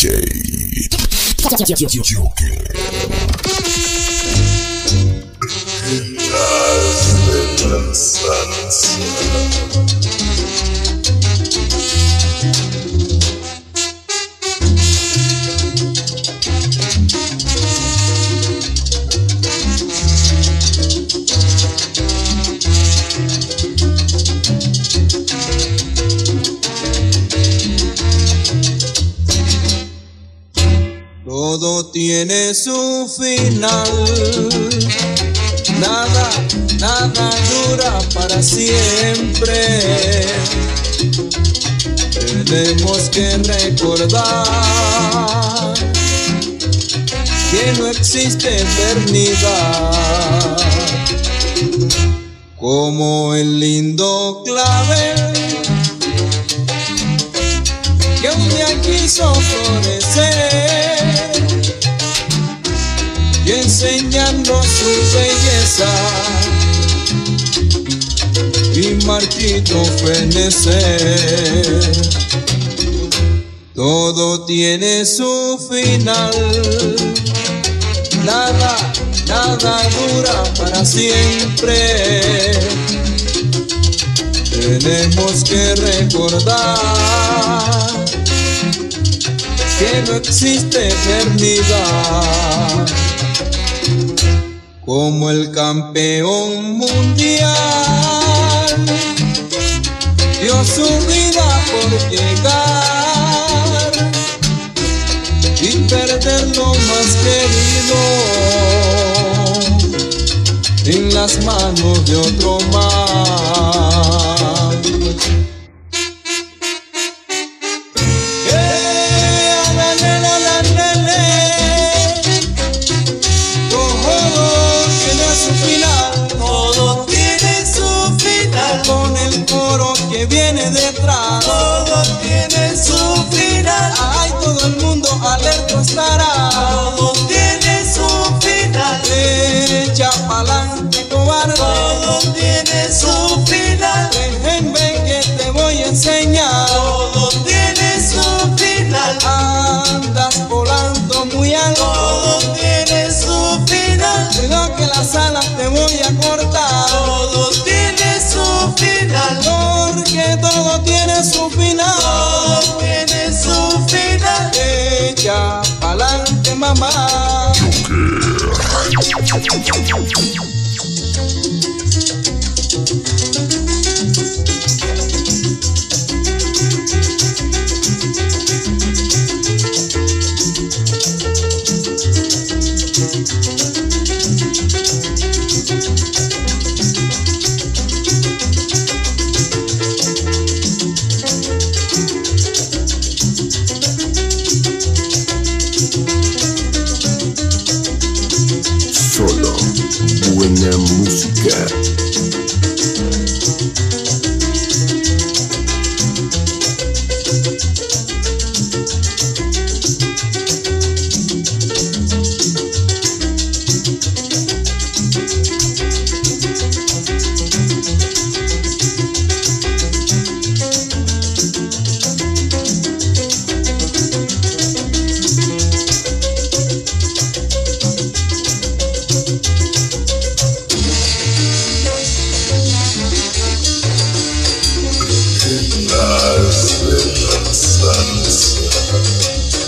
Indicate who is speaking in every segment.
Speaker 1: DJ
Speaker 2: Todo tiene su final. Nada, nada dura para siempre. Tenemos que recordar que no existe eternidad. Como el lindo clavel que un día quiso florecer enseñando su belleza y marchito fenecer. Todo tiene su final, nada, nada dura para siempre. Tenemos que recordar que no existe eternidad. Como el campeón mundial dio su vida por llegar y perder lo más querido en las manos de otro más.
Speaker 3: Tiene su final.
Speaker 2: Ven, ven que te voy a enseñar. Todo
Speaker 3: tiene su final.
Speaker 2: Andas volando muy alto. Todo
Speaker 3: tiene su final.
Speaker 2: Cuidado que las alas te voy a cortar.
Speaker 3: Todo tiene su final.
Speaker 2: Porque todo tiene su final. Todo
Speaker 3: tiene su final.
Speaker 2: Echa pa'lante, mamá.
Speaker 1: Solo
Speaker 4: Las de la salsa.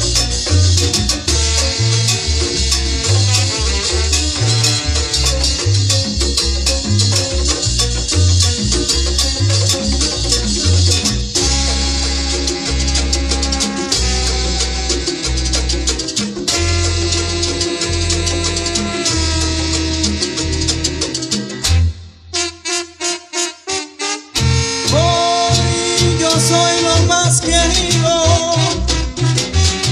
Speaker 2: Soy lo más querido.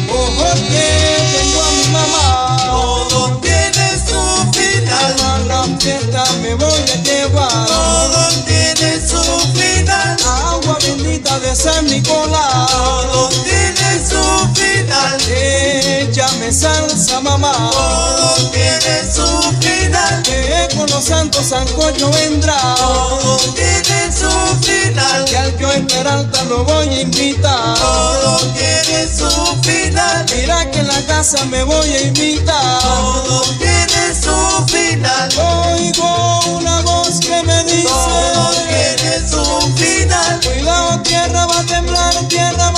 Speaker 2: Ojo que tengo a mi mamá. Todo
Speaker 3: tiene su final.
Speaker 2: A la fiesta me voy a llevar. Todo
Speaker 3: tiene su final.
Speaker 2: Agua bendita de San Nicolás. Todo
Speaker 3: tiene su final.
Speaker 2: Échame salsa, mamá.
Speaker 3: Todo tiene su final
Speaker 2: que con los santos Sancocho vendrá. Todos
Speaker 3: tienen su final,
Speaker 2: que al yo en Peralta lo voy a invitar. Todos
Speaker 3: tienen su final,
Speaker 2: mira que en la casa me voy a invitar.
Speaker 3: Todos tienen su final,
Speaker 2: oigo una voz que me dice. Todos
Speaker 3: tienen su final,
Speaker 2: cuidado tierra va a temblar, tierra